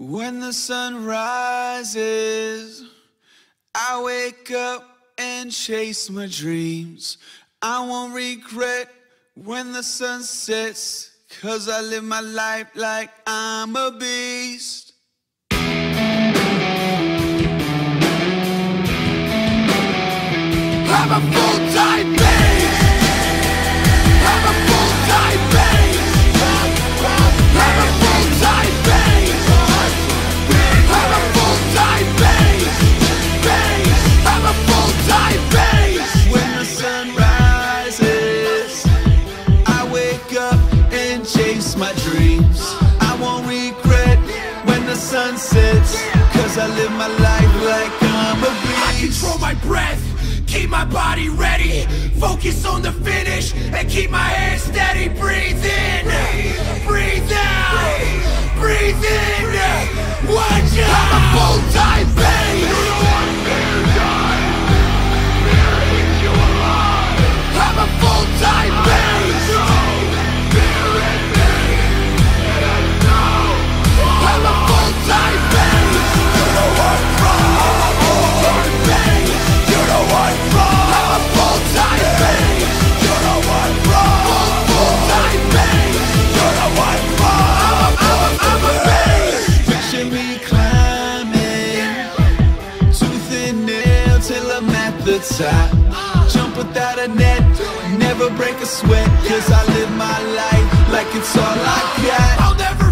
When the sun rises, I wake up and chase my dreams. I won't regret when the sun sets, cause I live my life like I'm a beast. Live my life like I'm a I beast. control my breath, keep my body ready, focus on the finish, and keep my head steady. The top. Jump without a net, never break a sweat Cause I live my life like it's all I got. I'll never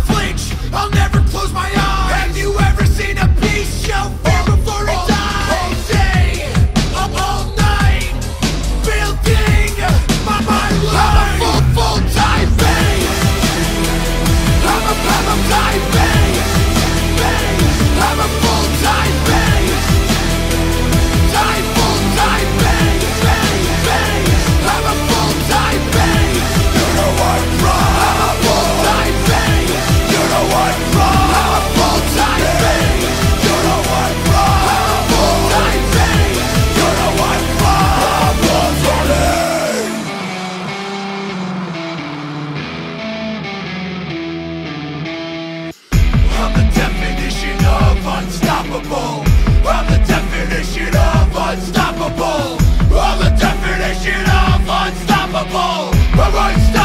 unstoppable. I'm the definition of unstoppable. I'm the definition of unstoppable. I'm unstoppable.